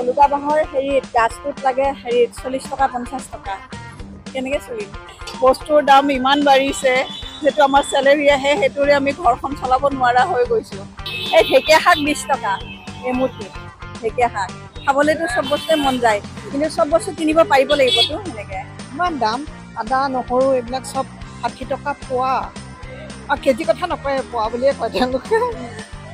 ভলুকা বাঁহৰ হেৰিত গাছটোত লাগে হেৰিত চল্লিছ টকা পঞ্চাছ টকা। কেনেকৈ চলিম বস্তুৰ দাম ইমান বাঢ়িছে যিটো আমাৰ চেলেৰি আহে সেইটোৰে আমি ঘৰখন চলাব নোৱাৰা হৈ গৈছোঁ। এই ঢেকীয়া শাক বিছ টকা এমুঠি। ঢেকীয়া শাক। খাবলৈতো চব বস্তুৱে মন যায় কিন্তু চব বস্তু কিনিব পাৰিব লাগিবতো সেনেকৈ। ইমান দাম? আদা নহৰু এইবিলাক চব ষাঠি টকা পোৱা। আৰু কেজি কথা নকয় পোৱা বুলিয়ে কয় তেওঁলোকে।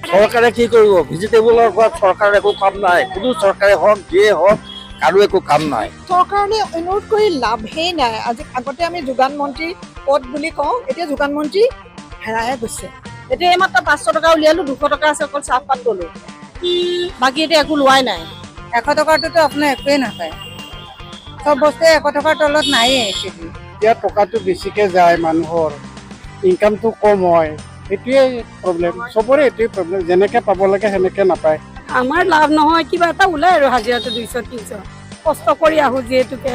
চৰকাৰে কি কৰিব? ভেজিটেবলৰ পৰা চৰকাৰৰ একো কাম নাই। কোনো চৰকাৰে হওক যিয়ে হওক কাৰো একো কাম নাই। চৰকাৰলৈ অনুৰোধ কৰি লাভেই নাই। আজি আগতে আমি যোগান মন্ত্ৰী পদ বুলি কওঁ এতিয়া যোগান মন্ত্ৰী হেৰায়ে গৈছে। এতিয়া এইমাত্ৰ পাঁচশ টকা উলিয়ালো দুশ টকা আছে অকল চাহপাত ল'লো বাকী এতিয়া একো লোৱাই নাই? এশ টকাটোতো আপোনাৰ একোৱেই নাপায়। চব বস্তুৱে এশ টকাৰ তলত নায়েই। এতিয়া টকাটো বেছিকে যায় মানুহৰ। ইনকামটো কম হয়। সেইটোৱে প্ৰব্লেম চবৰে এইটোৱে প্ৰব্লেম যেনেকে পাব লাগে সেনেকে নাপায়। আমাৰ লাভ নহয় কিবা এটা ওলাই আৰু হাজিৰাটো দুইশ তিনিশ। কষ্ট কৰি আহো যিহেতুকে।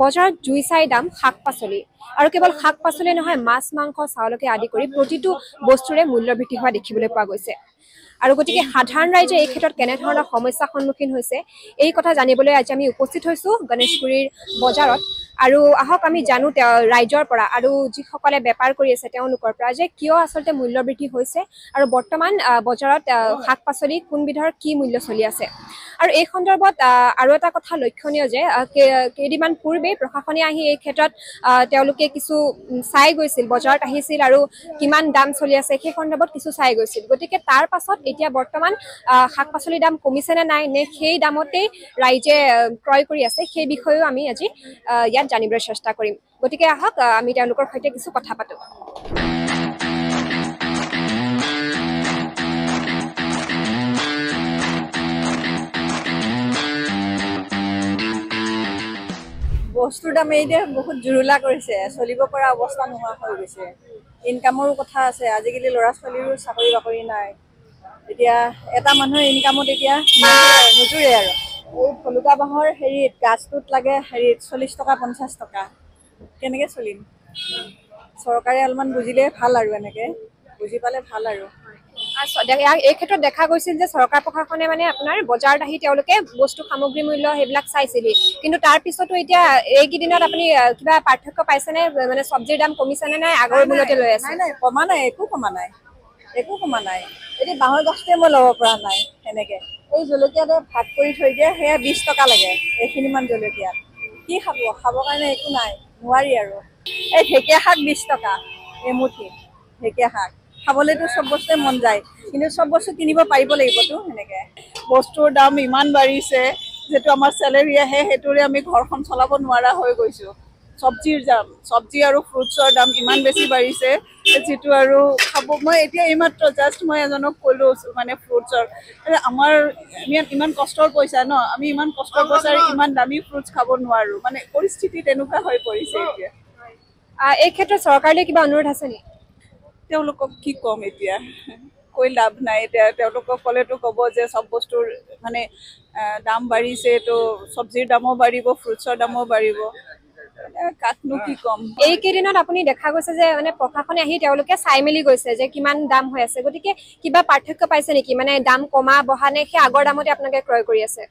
বজাৰত জুই চাই দাম শাক পাচলি। আৰু কেৱল শাক পাচলিয়ে নহয় মাছ মাংস চাউলকে আদি কৰি প্ৰতিটো বস্তুৰে মূল্য বৃদ্ধি হোৱা দেখিবলৈ পোৱা গৈছে। আৰু গতিকে সাধাৰণ ৰাইজে এই ক্ষেত্ৰত কেনেধৰণৰ সমস্যাৰ সন্মুখীন হৈছে এই কথা জানিবলৈ আজি আমি উপস্থিত হৈছো গণেশগুৰিৰ বজাৰত। আৰু আহক আমি জানো তেওঁ ৰাইজৰ পৰা আৰু যিসকলে বেপাৰ কৰি আছে তেওঁলোকৰ পৰা যে কিয় আচলতে মূল্য বৃদ্ধি হৈছে আৰু বৰ্তমান বজাৰত শাক পাচলি কোনবিধৰ কি মূল্য চলি আছে। আৰু এই সন্দৰ্ভত আৰু এটা কথা লক্ষণীয় যে কেইদিনমান পূৰ্বেই প্ৰশাসনে আহি এই ক্ষেত্ৰত তেওঁলোকে কিছু চাই গৈছিল বজাৰত আহিছিল আৰু কিমান দাম চলি আছে সেই সন্দৰ্ভত কিছু চাই গৈছিল। গতিকে তাৰ পাছত এতিয়া বৰ্তমান শাক পাচলিৰ দাম কমিছে নে নাই নে সেই দামতেই ৰাইজে ক্ৰয় কৰি আছে সেই বিষয়েও আমি আজি আহ, ইয়াত জানিবলৈ চেষ্টা কৰিম। গতিকে আহক আহ, আমি তেওঁলোকৰ সৈতে কিছু কথা পাতোঁ। বস্তুৰ দাম এতিয়া বহুত জুৰুলা কৰিছে চলিব পৰা অৱস্থা নোহোৱা হৈ গৈছে। ইনকামৰো কথা আছে আজিকালি ল'ৰা ছোৱালীৰো চাকৰি বাকৰি নাই। এতিয়া এটা মানুহৰ ইনকামত এতিয়া নোজোৰে- আৰু। ভলুকা বাঁহৰ হেৰিত গাছটোত লাগে হেৰিত চল্লিছ টকা পঞ্চাছ টকা। কেনেকৈ চলিম? চৰকাৰে অলপমান বুজিলে ভাল আৰু এনেকৈ। বুজি পালে ভাল আৰু। এই ক্ষেত্ৰত দেখা গৈছিল যে চৰকাৰ প্ৰশাসনে মানে আপোনাৰ বজাৰত আহি তেওঁলোকে বস্তু সামগ্ৰী মূল্য সেইবিলাক চাইছিলি কিন্তু তাৰ পিছতো এতিয়া এইকেইদিনত আপুনি কিবা পাৰ্থক্য পাইছেনে? মানে চব্জিৰ দাম কমিছেনে নাই? আগৰ মূল্যতে লৈ আছে। নাই। কমা নাই। একো কমা নাই। একো কমা নাই। এতিয়া বাঁহৰ গাছটোৱে মই ল'ব পৰা নাই সেনেকে। এই জলকীয়াতে ভাগ কৰি থৈ দিয়ে সেয়া বিছ টকা লাগে এইখিনিমান জলকীয়াত কি খাব? খাবৰ কাৰণে একো নাই নোৱাৰি আৰু। এই ঢেকীয়া শাক বিছ টকা এমুঠি ঢেকীয়া শাক। খাবলৈতো চব বস্তুৱে মন যায় কিন্তু চব বস্তু কিনিব পাৰিব লাগিবতো সেনেকে। বস্তুৰ দাম ইমান বাঢ়িছে যিটো আমাৰ চেলেৰি আহে সেইটোৰে আমি ঘৰখন চলাব নোৱাৰা হৈ গৈছোঁ। চব্জিৰ দাম চব্জি আৰু ফ্ৰুটছৰ দাম ইমান বেছি বাঢ়িছে যিটো আৰু খাব মই এতিয়া এইমাত্ৰ জাষ্ট মই এজনক ক'লোঁ মানে ফ্ৰুটছৰ আমাৰ ইমান কষ্টৰ পইচা ন আমি ইমান কষ্টৰ পইচাৰে ইমান দামী ফ্ৰুটছ খাব নোৱাৰোঁ মানে পৰিস্থিতি তেনেকুৱা হৈ পৰিছে এতিয়া। এই ক্ষেত্ৰত চৰকাৰলৈ কিবা অনুৰোধ আছে নেকি? তেওঁলোকক কি ক'ম এতিয়া? কৈ লাভ নাই এতিয়া তেওঁলোকক ক'লেতো ক'ব যে চব বস্তুৰ মানে দাম বাঢ়িছে তো চব্জিৰ দামো বাঢ়িব ফ্ৰুটছৰ দামো বাঢ়িব। কাকনো কি ক'ম এইকেইদিনত আপুনি দেখা গৈছে যে মানে প্ৰশাসনে আহি তেওঁলোকে চাই মেলি গৈছে যে কিমান দাম হৈ আছে। গতিকে কিবা পাৰ্থক্য পাইছে নেকি? মানে দাম কমা বঢ়া নে সেই আগৰ দামতে আপোনালোকে ক্ৰয় কৰি আছে?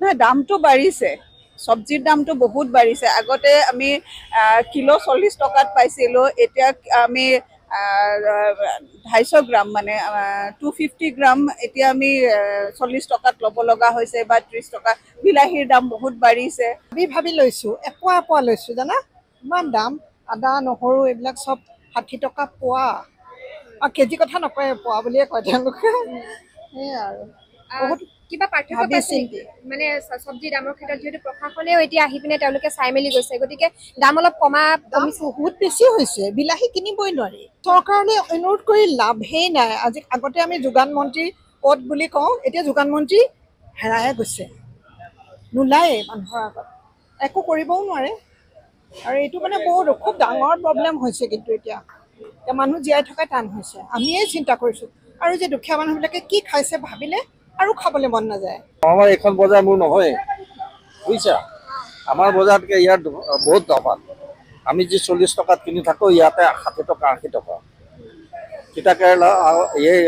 নহয় দামটো বাঢ়িছে। চব্জিৰ দামটো বহুত বাঢ়িছে। আগতে আমি কিলো চল্লিছ টকাত পাইছিলোঁ। এতিয়া আমি ঢাইশ গ্ৰাম মানে টু ফিফটি গ্ৰাম এতিয়া আমি চল্লিছ টকাত ল'ব লগা হৈছে বা ত্ৰিছ টকা। বিলাহীৰ দাম বহুত বাঢ়িছে। ভাবি ভাবি লৈছোঁ এপোৱা এপোৱা লৈছোঁ জানা? ইমান দাম আদা নহৰু এইবিলাক চব ষাঠি টকা পোৱা। আৰু কেজি কথা নকয় পোৱা বুলিয়ে কয় তেওঁলোকে। সেয়াই আৰু। বহুত কিবা পাৰ্থক্য পাইছে মানে চ- চব্জিৰ দামৰ ক্ষেত্ৰত যিহেতু প্ৰশাসনেও এতিয়া আহি পিনে তেওঁলোকে চাই মেলি গৈছে গতিকে দাম অলপ কমা দাম বহুত বেছি হৈছে বিলাহী কিনিবই নোৱাৰি। চৰকাৰলৈ অনুৰোধ কৰি লাভেই নাই। আজি আগতে আমি যোগান মন্ত্ৰী পদ বুলি কওঁ এতিয়া যোগান মন্ত্ৰী হেৰায়ে গৈছে। নোলায়েই মানুহৰ আগত। একো কৰিবও নোৱাৰে। আৰু এইটো মানে বহুত খুব ডাঙৰ প্ৰব্লেম হৈছে কিন্তু এতিয়া। এতিয়া মানুহ জীয়াই থকা টান হৈছে। আমিয়ে চিন্তা কৰিছোঁ। আৰু যে দুখীয়া মানুহবিলাকে কি খাইছে ভাবিলে? আৰু খাবলৈ মন নাযায়। আমাৰ এইখন বজাৰ মোৰ নহয় বুজিছা? আমাৰ বজাৰতকৈ ইয়াত বহুত তফাত আমি যি চল্লিছ টকাত কিনি থাকোঁ ইয়াতে ষাঠি টকা আশী টকা। তিতা কেৰেলা এই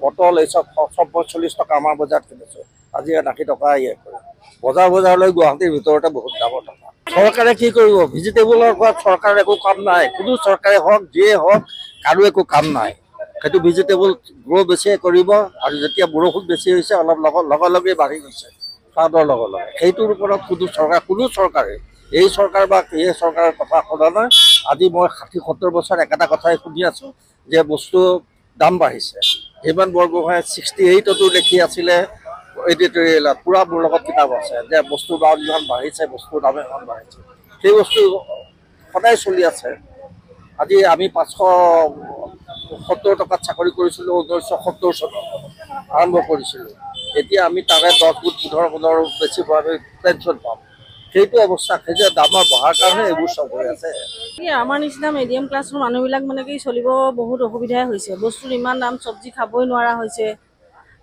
পটল এই চব চল্লিছ টকা আমাৰ বজাৰত কিনিছোঁ। আজি ইয়াত আশী টকা ইয়ে কৰে। বজাৰ বজাৰলৈ গুৱাহাটীৰ ভিতৰতে বহুত দামৰ টকা। চৰকাৰে কি কৰিব? ভেজিটেবলৰ পৰা চৰকাৰৰ একো কাম নাই। কোনো চৰকাৰে হওক যিয়ে হওক কাৰো একো কাম নাই। সেইটো ভেজিটেবল গ্ৰ' বেছিয়ে কৰিব আৰু যেতিয়া বৰষুণ বেছি হৈছে অলপ লগে লগেই বাঢ়ি গৈছে চাদৰ লগে লগে সেইটোৰ ওপৰত কোনো চৰকাৰ কোনো চৰকাৰে এই চৰকাৰ বা এই চৰকাৰৰ কথা শুনা নাই। আজি মই ষাঠি সত্তৰ বছৰ একেটা কথাই শুনি আছোঁ যে বস্তু দাম বাঢ়িছে। হিমান বৰগোহাঁই ছিক্সটি এইটতো লিখি আছিলে এডিটৰিয়েলত পূৰা মোৰ লগত কিতাপ আছে যে বস্তুৰ দাম ইমান বাঢ়িছে বস্তুৰ দাম ইমান বাঢ়িছে। সেই বস্তু সদায় চলি আছে। আজি আমি পাঁচশ সত্তৰ টকাত চাকৰি কৰিছিলোঁ ঊনৈছশ সত্তৰ চনত আৰম্ভ কৰিছিলোঁ। এতিয়া আমি তাৰে দহ গুণ পোন্ধৰ গুণৰ বেছি আমি পেঞ্চন পাম। সেইটো অৱস্থা সেই দামৰ বঢ়াৰ কাৰণে এইবোৰ চব হৈ আছে। আমাৰ নিচিনা মিডিয়াম ক্লাছৰ মানুহবিলাক মানে কি চলিব বহুত অসুবিধাই হৈছে। বস্তুৰ ইমান দাম চব্জি খাবই নোৱাৰা হৈছে।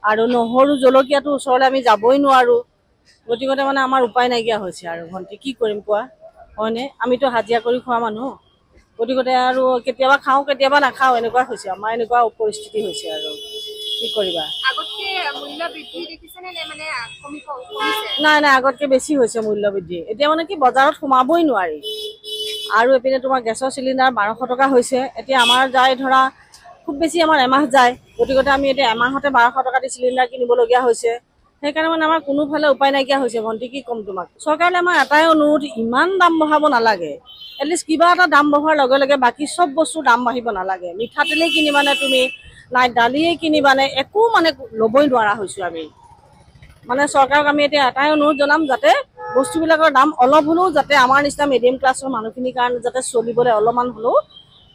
আৰু নহৰু জলকীয়াটো ওচৰলৈ আমি যাবই নোৱাৰোঁ। গতিকতে মানে আমাৰ উপায় নাইকিয়া হৈছে আৰু ভণ্টি। কি কৰিম কোৱা? হয়নে? আমিতো হাজিৰা কৰি খোৱা মানুহ। গতিকতে আৰু কেতিয়াবা খাওঁ কেতিয়াবা নাখাওঁ এনেকুৱা হৈছে। আমাৰ এনেকুৱা পৰিস্থিতি হৈছে আৰু। কি কৰিবা? নাই নাই আগতকে বেছি হৈছে মূল্য বৃদ্ধি। এতিয়া মানে কি বজাৰত সোমাবই নোৱাৰি। আৰু এইপিনে তোমাৰ গেছৰ চিলিণ্ডাৰ বাৰশ টকা হৈছে। এতিয়া আমাৰ যায় ধৰা খুব বেছি আমাৰ এমাহ যায়। গতিকে আমি এতিয়া এমাহতে বাৰশ টকা দি চিলিণ্ডাৰ কিনিবলগীয়া হৈছে। সেইকাৰণে মানে আমাৰ কোনোফালে উপায় নাইকিয়া হৈছে। ভণ্টি কি ক'ম তোমাক? চৰকাৰলৈ আমাৰ এটাই অনুৰোধ ইমান দাম বঢ়াব নালাগে। এটলিষ্ট কিবা এটা দাম বঢ়োৱাৰ লগে লগে বাকী চব বস্তুৰ দাম বাঢ়িব নালাগে। মিঠাতেলেই কিনিবানে তুমি নাই দালিয়েই কিনিবানে একো মানে ল'বই নোৱাৰা হৈছোঁ আমি। মানে চৰকাৰক আমি এতিয়া এটাই অনুৰোধ জনাম যাতে বস্তুবিলাকৰ দাম অলপ হ'লেও যাতে আমাৰ নিচিনা মিডিয়াম ক্লাছৰ মানুহখিনিৰ কাৰণে যাতে চলিবলৈ অলপমান হ'লেও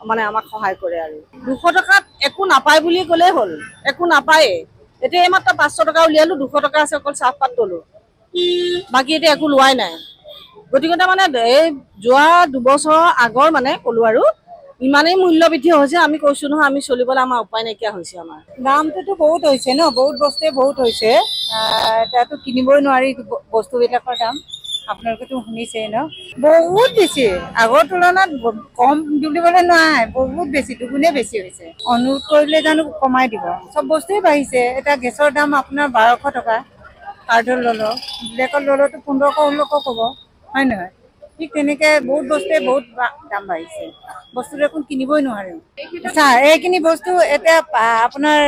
মানে আমাক সহায় কৰে আৰু। দুশ টকাত একো নাপায় বুলি ক'লেই হ'ল। একো নাপায়েই। এতিয়া এইমাত্ৰ পাঁচশ টকা উলিয়ালোঁ দুশ টকা আছে অকল চাহপাত ল'লোঁ বাকী এতিয়া একো লোৱাই নাই। গতিকে মানে এই যোৱা দুবছৰৰ আগৰ মানে ক'লোঁ আৰু ইমানেই মূল্য বৃদ্ধি হৈছে আমি কৈছোঁ নহয় আমি চলিবলৈ আমাৰ উপায় নাইকিয়া হৈছে আমাৰ। দামটোতো বহুত হৈছে ন বহুত বস্তুৱে বহুত হৈছে। এতিয়াতো কিনিবই নোৱাৰি বস্তুবিলাকৰ দাম। আপোনালোকেতো শুনিছেই ন? বহুত বেছি। আগৰ তুলনাত কম বুলিবলৈ নাই বহুত বেছি দুগুণে বেছি হৈছে। অনুৰোধ কৰিলে জানো কমাই দিব। চব বস্তুৱে বাঢ়িছে। এতিয়া গেছৰ দাম আপোনাৰ বাৰশ টকা। কাৰ্ডত ল'লেও ব্লেকত ল'লেওতো পোন্ধৰশ ষোল্লশ ক'ব। হয় নহয়? ঠিক তেনেকে বহুত বস্তুৱে বহুত দাম বাঢ়িছে। বস্তু দেখোন কিনিবই নোৱাৰে। চা এইখিনি বস্তু এতিয়া আপোনাৰ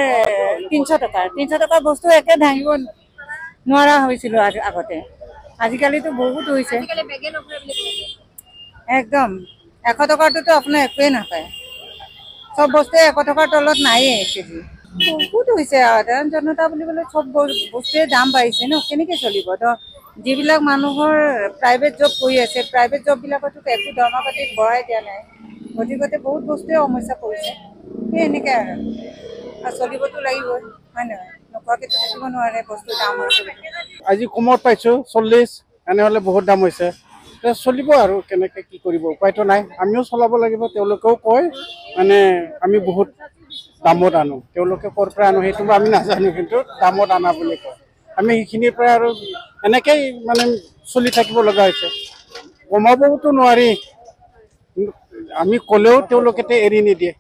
তিনিশ টকাৰ তিনিশ টকাৰ বস্তু একে দাঙিব নোৱাৰা হৈছিলোঁ আগ- আগতে। আজিকালিতো বহুত হৈছে। একদম। এশ টকাৰটোতো আপোনাৰ একোৱেই নাপায়। চব বস্তুৱে এশ টকাৰ তলত নায়েই এক কেজি। বহুত হৈছে আৰু সাধাৰণ জনতা বুলিবলৈ চব বস্তুৱে দাম বাঢ়িছে ন? কেনেকৈ চলিব? তো যিবিলাক মানুহৰ প্ৰাইভেট জব কৰি আছে প্ৰাইভেট জববিলাকতো একো দৰমহা পাতি বঢ়াই দিয়া নাই। গতিকে বহুত বস্তুৱে সমস্যা পৰিছে। সেই এনেকৈ আৰু। চলিবতো লাগিবই হয় নহয়? নোখোৱাকেতো থাকিব নোৱাৰে বস্তুৰ দাম হৈছে। আজি কমত পাইছোঁ চল্লিছ এনেহ'লে বহুত দাম হৈছে। চলিব আৰু কেনেকৈ কি কৰিব উপায়তো নাই। আমিও চলাব লাগিব তেওঁলোকেও কয় মানে আমি বহুত দামত আনো। তেওঁলোকে ক'ৰ পৰা আনো সেইটো আমি নাজানো কিন্তু দামত আনা বুলি কয়। আমি সেইখিনিৰ পৰা আৰু এনেকেই মানে চলি থাকিব লগা হৈছে। কমাবওতো নোৱাৰি আমি ক'লেও তেওঁলোকে এৰি নিদিয়ে।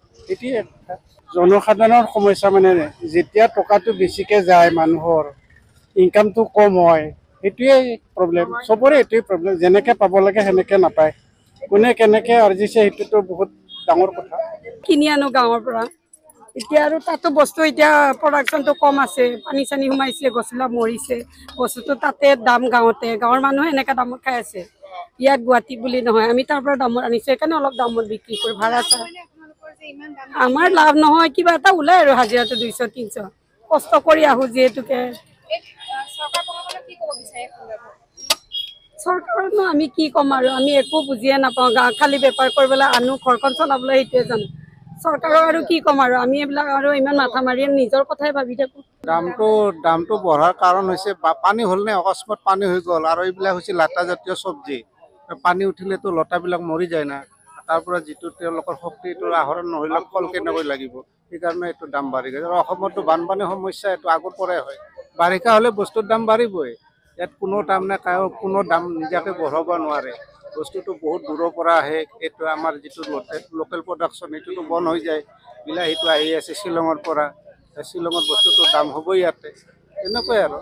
কথা। জনসাধাৰণৰ সমস্যা মানে যেতিয়া টকাটো বেছিকৈ যায় মানুহৰ ইনকামটো কম হয় সেইটোৱে প্ৰব্লেম চবৰে এইটোৱে প্ৰব্লেম যেনেকৈ পাব লাগে সেনেকৈ নাপায়। কোনে কেনেকৈ আৰ্জিছে সেইটোতো বহুত ডাঙৰ কথা। কিনি আনো গাঁৱৰ পৰা। এতিয়া আৰু তাতো বস্তু এতিয়া প্ৰডাকশ্যনটো কম আছে। পানী চানী সোমাইছে গছবিলাক মৰিছে। বস্তুটো তাতে দাম গাঁৱতে। গাঁৱৰ মানুহে এনেকৈ দামত খাই আছে। ইয়াত গুৱাহাটী বুলি নহয়। আমি তাৰ পৰা দামত আনিছোঁ। সেইকাৰণে অলপ দামত বিক্ৰী কৰোঁ। ভাড়া চাড়া আমাৰ লাভ নহয়। কিবা এটা ওলাই আৰু হাজিৰাটো দুইশ তিনিশ। কষ্ট কৰি আহোঁ যিহেতুকে। চৰকাৰনো আমি কি ক'ম আৰু? আমি একো বুজিয়ে নাপাওঁ। গাঁৱত খালি বেপাৰ কৰিবলৈ আনো। ঘৰখন চলাবলৈ সেইটোৱে জানো। চৰকাৰক আৰু কি ক'ম আৰু? আমি এইবিলাক আৰু ইমান মাথা মাৰি নিজৰ কথাই ভাবি থাকোঁ। দামটো দামটো বঢ়াৰ কাৰণ হৈছে পানী হ'ল নে অকস্মাত পানী হৈ গ'ল আৰু এইবিলাক হৈছে লাটা জাতীয় চব্জি। পানী উঠিলেতো লতাবিলাক মৰি যায় না। তাৰ পৰা যিটো তেওঁলোকৰ শক্তিটো আহৰণ নহ'লে ফল কেনেকৈ লাগিব? সেইকাৰণে এইটো দাম বাঢ়ি গৈছে। আৰু অসমতো বানপানীৰ সমস্যা এইটো আগৰ পৰাই হয়। বাৰিষা হ'লে বস্তুৰ দাম বাঢ়িবই। ইয়াত কোনো তাৰমানে কোনো দাম নিজাকৈ বঢ়াব নোৱাৰে। বস্তুটো বহুত দূৰৰ পৰা আহে এইটো আমাৰ যিটো লোকেল প্ৰডাকশ্যন এইটোতো বন্ধ হৈ যায়। বিলাহীটো আহি আছে শ্বিলঙৰ পৰা। এই শ্বিলঙৰ বস্তুটোৰ দাম হ'বই ইয়াতে। তেনেকুৱাই আৰু।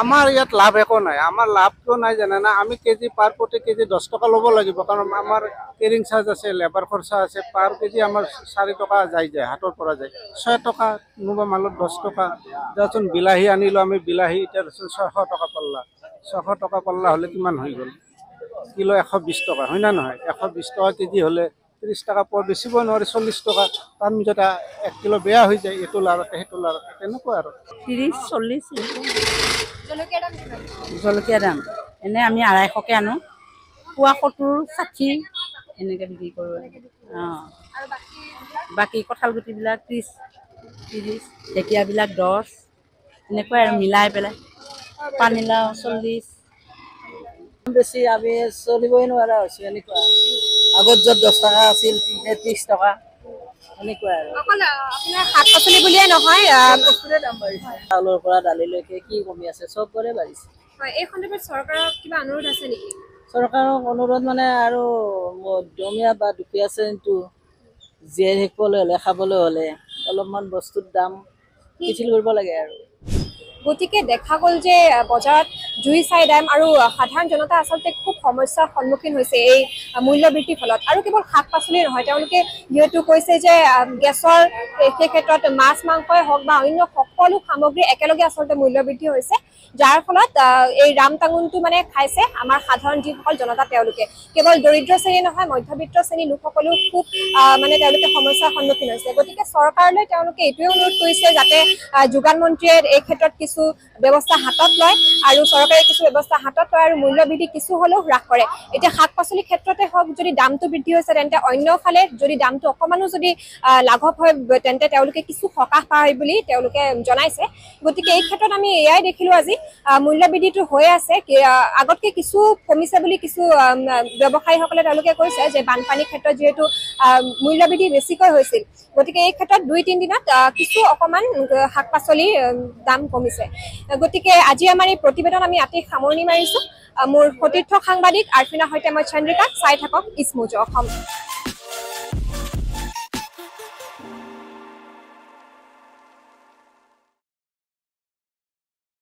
আমাৰ ইয়াত লাভ একো নাই। আমাৰ লাভ কিয় নাই জানেনে। আমি কেজি পাৰ প্ৰতি কেজি দহ টকা ল'ব লাগিব। কাৰণ আমাৰ কেৰিং চাৰ্জ আছে লেবাৰ খৰচা আছে। পাৰ কেজি আমাৰ চাৰি টকা যাই যায় হাতৰ পৰা যায়। ছয় টকা কোনোবা মালত দহ টকা। দেচোন বিলাহী আনিলোঁ আমি। বিলাহী এতিয়া দেচোন ছয়শ টকা পাল্লা। ছয়শ টকা পাল্লা হ'লে কিমান হৈ গ'ল? কিলো এশ বিছ টকা। হয় না নহয়? এশ বিছ টকা কেজি হ'লে ত্ৰিছ টকা পোৱা বেচিব নোৱাৰি চল্লিছ টকা। তাৰ মাজতে এক কিলো বেয়া হৈ যায় এইটো লাৰতে সেইটো লাৰতে তেনেকুৱা আৰু। ত্ৰিছ চল্লিছ জলকীয়া দাম এনে আমি আঢ়াইশকৈ আনো। পোৱা সত্তৰ ষাঠি। এনেকৈ বিক্ৰী কৰোঁ। অঁ। আৰু বাকী বাকী কঁঠাল গুটিবিলাক ত্ৰিছ ত্ৰিছ। ঢেকীয়াবিলাক দহ এনেকুৱাই আৰু মিলাই পেলাই। পানীলাও চল্লিছ। বেছি আমি চলিবই নোৱাৰা হৈছোঁ এনেকুৱা। আগত য'ত দহ টকা আছিল এতিয়া ত্ৰিছ টকা এনেকুৱা আৰু। অকল আহ, আপোনাৰ শাক পাচলি বুলিয়ে নহয় আহ, বস্তুৰে দাম বাঢ়িছে। চাউলৰ পৰা দালিলৈকে কি কমি আছে চবৰে বাঢ়িছে। হয়, এই সন্দৰ্ভত চৰকাৰৰ কিবা অনুৰোধ আছে নেকি? চৰকাৰক অনুৰোধ মানে আৰু মধ্যমীয়া বা দুখীয়া শ্ৰেণীটো জীয়াই থাকিবলৈ হ'লে খাবলৈ হ'লে অলপমান বস্তুৰ দাম শিথিল কৰিব লাগে আৰু। গতিকে দেখা গ'ল যে বজাৰত জুই চাই দাম আৰু সাধাৰণ জনতা আচলতে খুব সমস্যাৰ সন্মুখীন হৈছে এই মূল্য বৃদ্ধিৰ ফলত। আৰু কেৱল শাক পাচলি নহয় তেওঁলোকে যিহেতু কৈছে যে গেছৰ সেই ক্ষেত্ৰত মাছ মাংসই হওক বা অন্য সকলো সামগ্ৰী একেলগে আচলতে মূল্য বৃদ্ধি হৈছে যাৰ ফলত এই ৰাম টাঙোনটো মানে খাইছে আমাৰ সাধাৰণ যিসকল জনতা তেওঁলোকে। কেৱল দৰিদ্ৰ শ্ৰেণী নহয় মধ্যবিত্ত শ্ৰেণীৰ লোকসকলেও খুব মানে তেওঁলোকে সমস্যাৰ সন্মুখীন হৈছে। গতিকে চৰকাৰলৈ তেওঁলোকে এইটোৱে অনুৰোধ কৰিছে যাতে যোগান মন্ত্ৰীয়ে এই ক্ষেত্ৰত কিছু ব্যৱস্থা হাতত লয় আৰু চৰকাৰে কিছু ব্যৱস্থা হাতত লয় আৰু মূল্য বৃদ্ধি কিছু হ'লেও হ্ৰাস কৰে। এতিয়া শাক পাচলিৰ ক্ষেত্ৰতে হওক যদি দামটো বৃদ্ধি হৈছে তেন্তে অন্য ফালে যদি দামটো অকণমানো যদি লাঘৱ হয় তেন্তে তেওঁলোকে কিছু সকাহ পায় বুলি তেওঁলোকে জনাইছে। গতিকে এই ক্ষেত্ৰত আমি এয়াই দেখিলো আজি আহ, মূল্য বৃদ্ধিটো হৈ আছে। আগতকে কিছু কমিছে বুলি কিছু ব্যৱসায়ীসকলে তেওঁলোকে কৈছে যে বানপানীৰ ক্ষেত্ৰত যিহেতু আহ, মূল্য বৃদ্ধি বেছিকৈ হৈছিল। গতিকে এই ক্ষেত্ৰত দুই তিনিদিনত কিছু অকণমান শাক পাচলিৰ দাম কমিছে। গতিকে আজি আমাৰ এই প্ৰতিবেদন আমি ইয়াতে সামৰণি মাৰিছো। মোৰ সতীৰ্থ সাংবাদিক আৰ্ফিনাৰ সৈতে মই চন্দ্ৰিকা চাই থাকক ইছমুজ অসম।